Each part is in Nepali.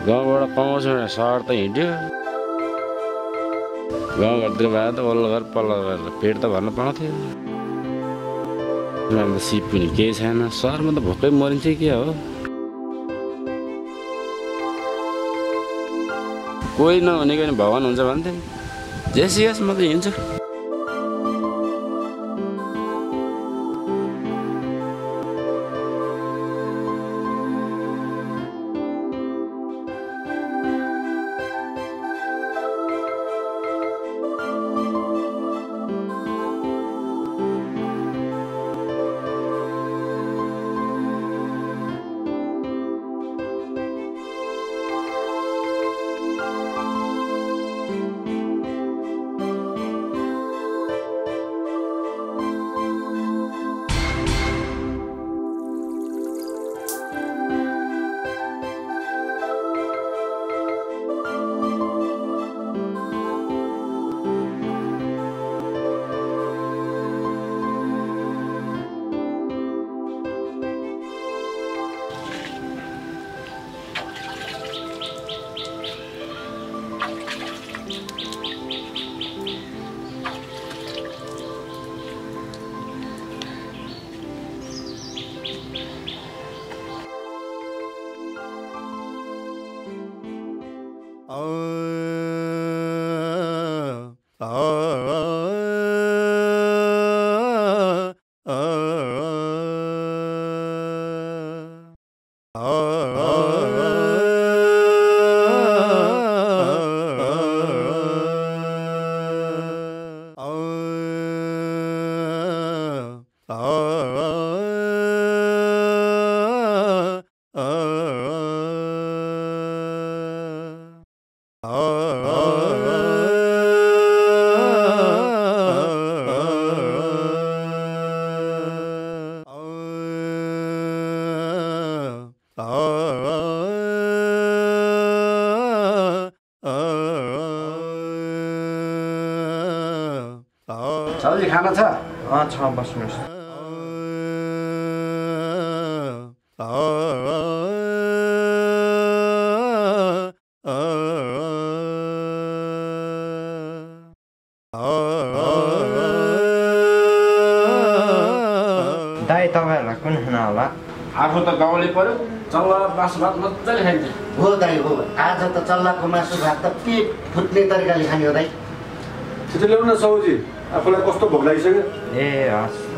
बस्यो भने सहर त हिँड्यो गाउँघरतिर भए त वल्लो घर पल्लो घर पेट त भर्न पाउँथ्यो सिप पनि केही छैन सहरमा त भोकै मरिन्छ के हो कोही नहुनेको नि भगवान् हुन्छ भन्थ्यो जेसी होस् म त हिँड्छु छ बस्नुहोस् दाई तपाईँहरूलाई कुन खाना होला आफू त गाउँले पऱ्यो चल्ला बाँस भात मजाले खाइन्छ हो दाइ हो आज त चल्लाको मासु भात त पेट फुट्ने तरिकाले खाने हो दाइ छिटो ल्याउनु न साउजी आफूलाई कस्तो भोक लागिसक्यो ए हस्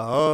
Oh.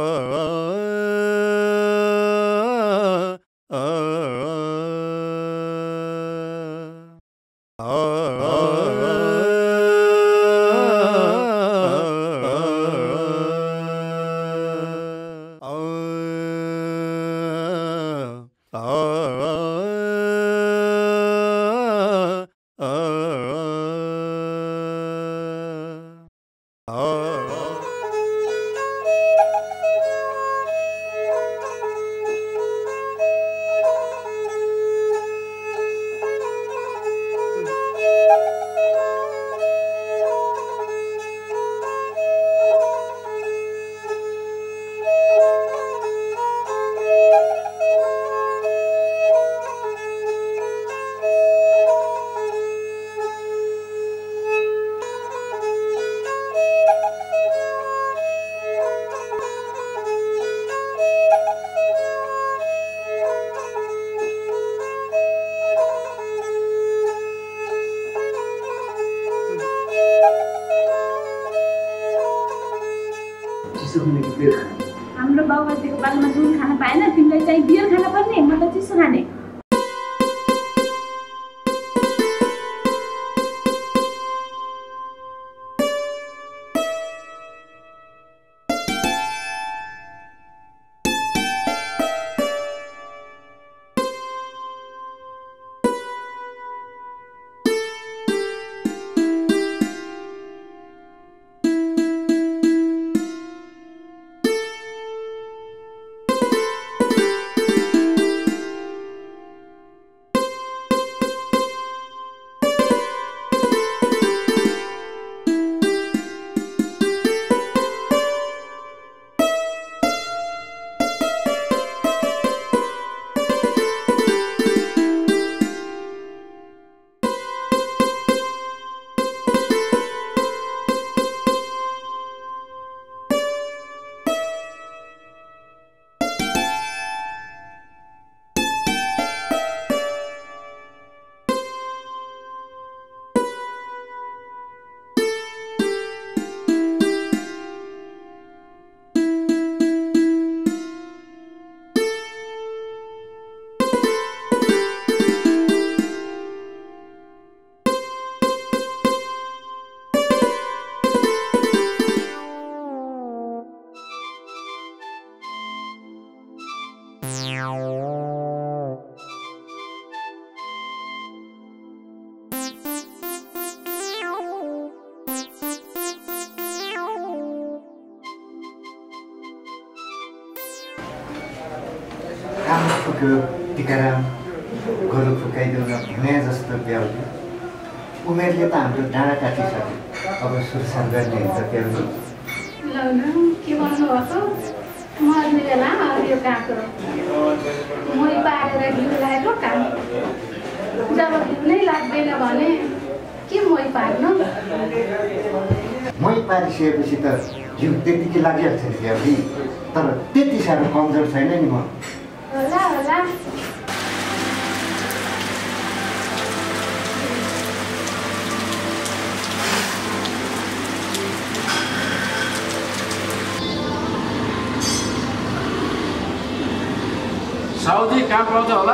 हाम्रो बाबुआजीको बालमा दुध खान पाएन तिमीलाई चाहिँ बियर खान पर्ने म त चिसो खाने। हाम्रो डाँडा काटिसक्यो अब सुरसार गर्ने हुन्छ न के भन्नुभएको? काँक्रो मै पारेर घिउ लागेको काम जब घिउ नै लाग्दैन भने के मै पार्नु? मै पारिसकेपछि त जिउ त्यतिकै लागिहाल्छ नि तर त्यति साह्रो कमजोर छैन नि म। होला होला। साउदी काम पाउँछ होला।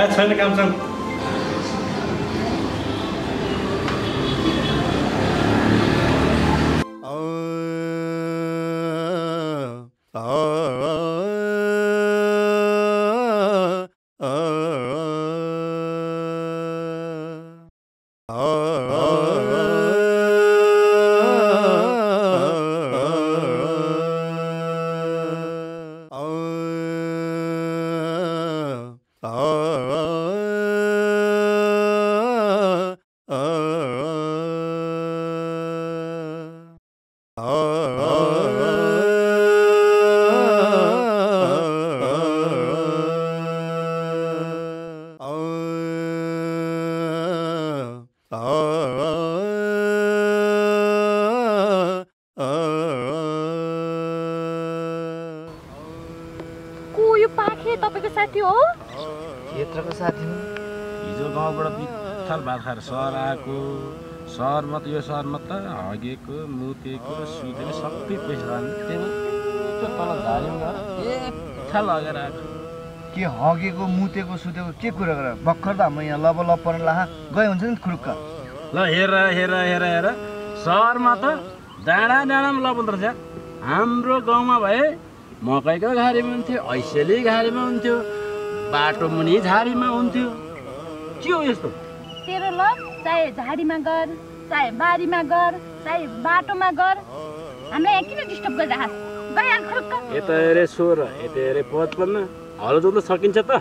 ए छैन काम हिजो गाउँबाट बित्थाल भात खाएर सहर आएको। सहरमा त यो सहरमा त हगेको मुतेको सुतेको सबै पैसा खाने टेबल त्यो तल एक लगेर आएको। के हगेको मुतेको सुतेको के कुरा गर? भर्खर त हाम्रो यहाँ लब लब पर्न लाहा। गए हुन्छ नि खुरुक्क। ल हेर हेर हेर हेर। सहरमा त डाँडा डाँडामा लबल रहेछ। हाम्रो गाउँमा भए मकैको घारीमा हुन्थ्यो ऐसेली घारीमा हुन्थ्यो बाटो मुनि झारीमा हुन्थ्यो। के हो यस्तो? तेरो ल चाहे झाडीमा गर चाहे बारीमा गर चाहे बाटोमा गर। हामीलाई यहाँ किन डिस्टर्ब गरिरहेको यता हेरे सोह्र यता हेरे पचपन्न हलो जोत्न सकिन्छ त।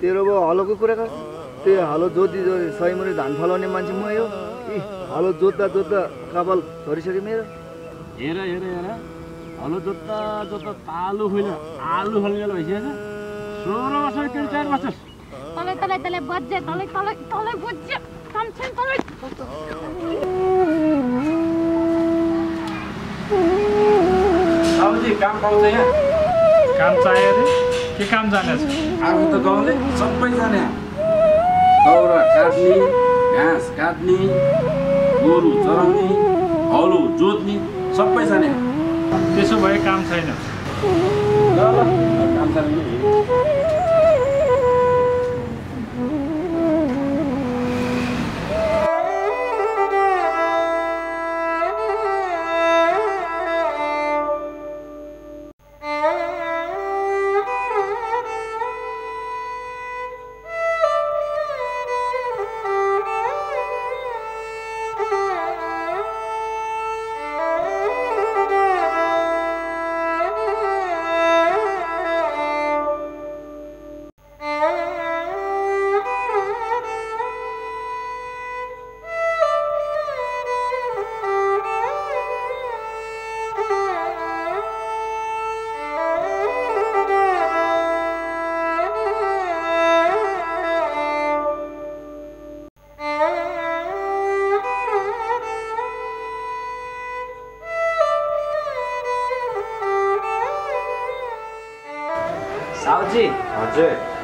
तेरो अब हलोको कुरा गर त्यो हलो जोति जोति सही मुनि धान फलाउने मान्छे म यो। इ हलो जोत्दा जोत्दा कपाल झरिसक्यो मेरो। हेर हेर हेर। हलो जोत्दा जोत्दा तालु होइन आलु फल्ने बेला भइसकेछ। सोह्र वर्ष तिन चार वर्ष। तलै तलै तलै बज्जे तलै तलै तलै बज्जे। कमसेन तलै। साउजी काम पाउँछ यहाँ? काम चाहियो अरे? के काम जाने छ? आफू त गाउँले सबैजना दाउरा काट्ने घाँस काट्ने गोरु चराउने हलो जोत्ने सबैजना त्यसो भए काम छैन। ल ल काम छ।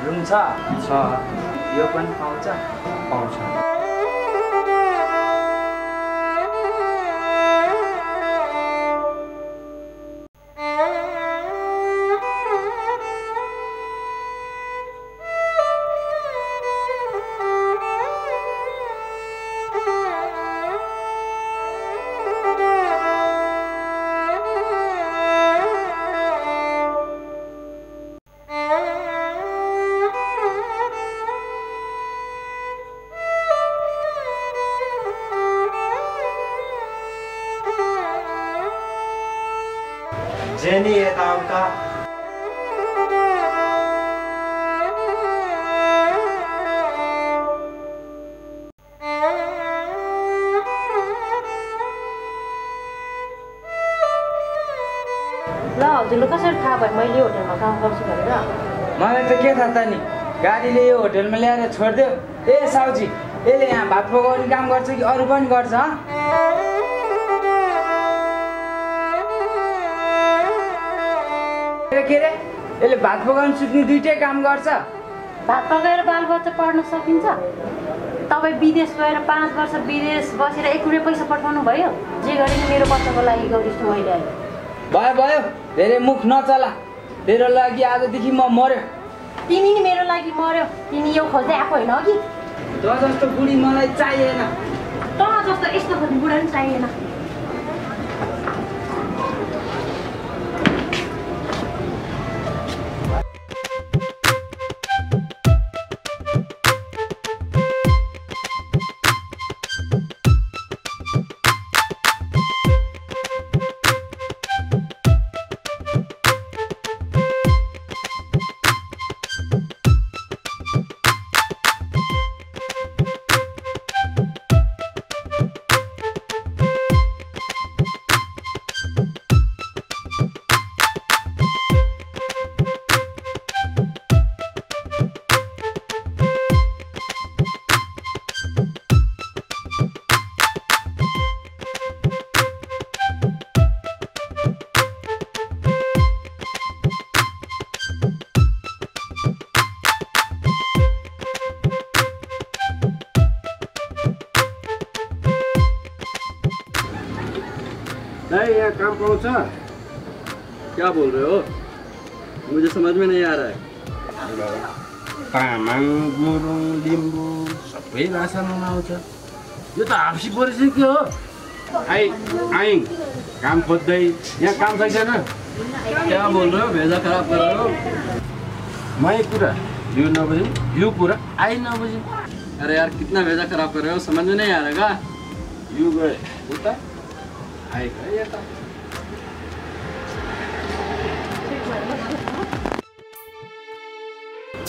रुम छ छ यो पनि पाउँछ पाउँछ ल हजुरलाई कसरी थाहा भयो? मैले होटेलमा काम गर्छु भनेर। मलाई त के थाहा त नि? गाडीले यो होटेलमा ल्याएर छोडिदियो। ए साउजी यसले यहाँ भात पकाउने काम गर्छ कि अरू पनि गर्छ? के अरे यसले भात पकाउनु सुत्ने दुइटै काम गर्छ? भात पकाएर बालबच्चा पढ्न सकिन्छ। तपाईँ विदेश गएर पाँच वर्ष विदेश बसेर एक रुपियाँ पैसा पठाउनु भयो जे गरे मेरो बच्चाको लागि गरिस् मैले भयो भयो। धेरै मुख नचला। तेरो लागि आजदेखि म मर्यो तिमी नि मेरो लागि मर्यो तिमी यो खोज्दै आएको होइन कि त जस्तो बुढी मलाई चाहिएन। तँ जस्तो यस्तो खोज्ने बुढा पनि चाहिएन। पाउँछ क्या बोल रहे हो? मुझे समझ में नहीं आ रहा है। तामाङ गुरुङ लिम्बू सबै भाषा आउँछ यो त हाप्सी परिसक्यो हो? आइ आइङ काम खोज्दै यहाँ काम छैन। क्या बोल रहे हो? भेजा खराब कर रहे हो? मैं कुरा यू नौ बजे यू पूरा आई नौ बजे अरे यार कितना भेजा खराब कर रहे हो? समझ में नहीं आ रहा का यू गए उता। आई गए यता।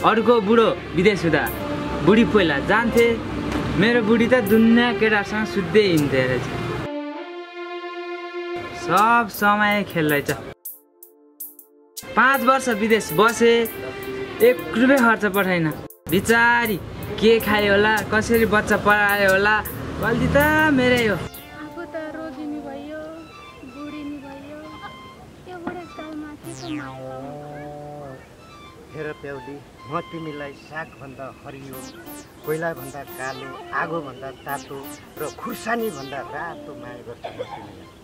अर्को बुढो विदेश हुँदा बुढी पहिला जान्थे। मेरो बुढी त दुनियाँ केटासँग सुत्दै हिँड्थे रहेछ। सब समय खेल रहेछ। पाँच वर्ष विदेश बसे एक रुपियाँ खर्च पठाइन। बिचारी के खायो होला कसरी बच्चा पढायो होला गल्ती त मेरै हो। प्याउली म तिमीलाई सागभन्दा हरियो कोइलाभन्दा कालो आगोभन्दा तातो र खुर्सानीभन्दा रातो माया गर्छु म तिमीलाई।